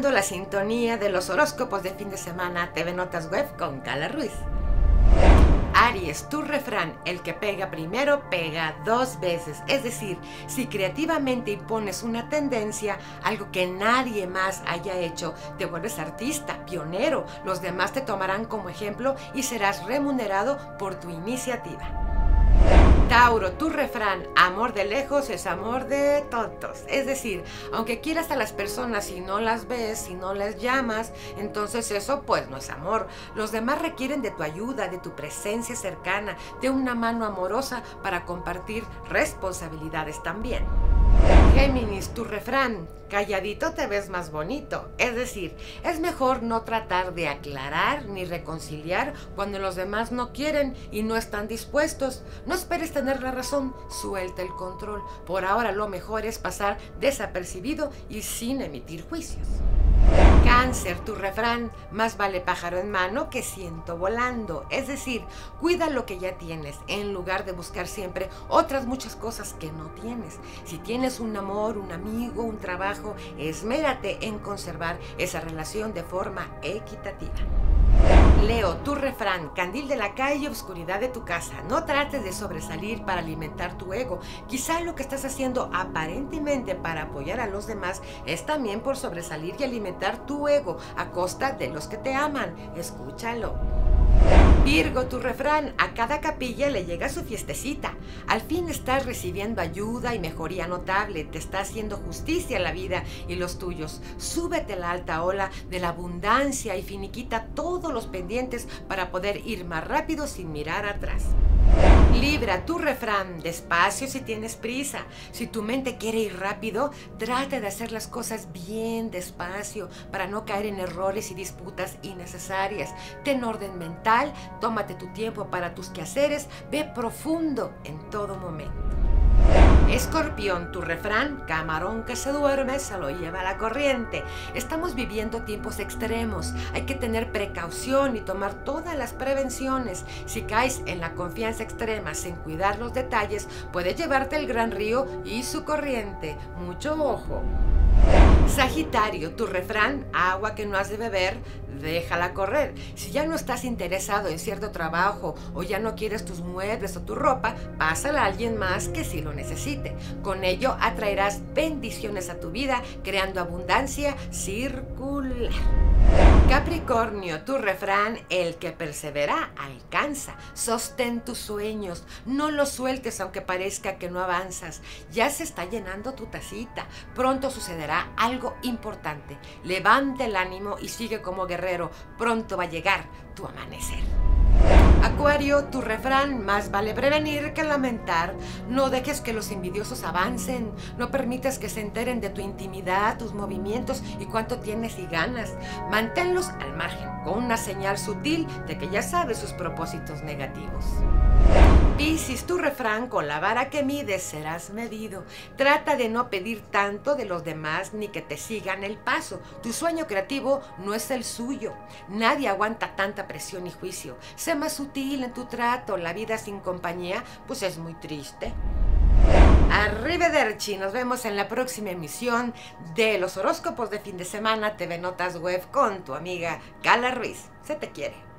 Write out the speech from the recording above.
la sintonía de los horóscopos de fin de semana TV Notas Web con Cala Ruiz. Aries, tu refrán, el que pega primero pega dos veces. Es decir, si creativamente impones una tendencia, algo que nadie más haya hecho, te vuelves artista, pionero. Los demás te tomarán como ejemplo y serás remunerado por tu iniciativa. Tauro, tu refrán, amor de lejos es amor de tontos. Es decir, aunque quieras a las personas y no las ves, y no las llamas, entonces eso pues no es amor. Los demás requieren de tu ayuda, de tu presencia cercana, de una mano amorosa para compartir responsabilidades también. Géminis, tu refrán, calladito te ves más bonito. Es decir, es mejor no tratar de aclarar ni reconciliar cuando los demás no quieren y no están dispuestos. No esperes tener la razón, suelta el control. Por ahora lo mejor es pasar desapercibido y sin emitir juicios. Cáncer, tu refrán, más vale pájaro en mano que ciento volando. Es decir, cuida lo que ya tienes en lugar de buscar siempre otras muchas cosas que no tienes. Si tienes un amor, un amigo, un trabajo, esmérate en conservar esa relación de forma equitativa. Leo, tu refrán, candil de la calle, obscuridad de tu casa. No trates de sobresalir para alimentar tu ego. Quizá lo que estás haciendo aparentemente para apoyar a los demás es también por sobresalir y alimentar tu ego a costa de los que te aman. Escúchalo. Virgo, tu refrán, a cada capilla le llega su fiestecita. Al fin estás recibiendo ayuda y mejoría notable, te está haciendo justicia la vida y los tuyos. Súbete a la alta ola de la abundancia y finiquita todos los pendientes para poder ir más rápido sin mirar atrás. Libra tu refrán, despacio si tienes prisa. Si tu mente quiere ir rápido, trata de hacer las cosas bien despacio para no caer en errores y disputas innecesarias. Ten orden mental, tómate tu tiempo para tus quehaceres, ve profundo en todo momento. Escorpión, tu refrán, camarón que se duerme se lo lleva la corriente. Estamos viviendo tiempos extremos, hay que tener precaución y tomar todas las prevenciones. Si caes en la confianza extrema sin cuidar los detalles, puede llevarte el gran río y su corriente. Mucho ojo. Sagitario, tu refrán, agua que no has de beber, déjala correr. Si ya no estás interesado en cierto trabajo o ya no quieres tus muebles o tu ropa, pásala a alguien más que sí lo necesite. Con ello atraerás bendiciones a tu vida, creando abundancia circular. Capricornio, tu refrán, el que persevera alcanza. Sostén tus sueños, no los sueltes aunque parezca que no avanzas. Ya se está llenando tu tacita. Pronto sucederá algo importante. Levanta el ánimo y sigue como guerrero. Pronto va a llegar tu amanecer. Acuario, tu refrán, más vale prevenir que lamentar. No dejes que los envidiosos avancen. No permitas que se enteren de tu intimidad, tus movimientos y cuánto tienes y ganas. Manténlos al margen, con una señal sutil de que ya sabes sus propósitos negativos. Piscis, tu refrán, con la vara que mides serás medido. Trata de no pedir tanto de los demás ni que te sigan el paso. Tu sueño creativo no es el suyo. Nadie aguanta tanta presión y juicio. Sé más sutil en tu trato. La vida sin compañía, pues es muy triste. Arrivederci, nos vemos en la próxima emisión de los horóscopos de fin de semana TV Notas Web con tu amiga Gala Ruiz. Se te quiere.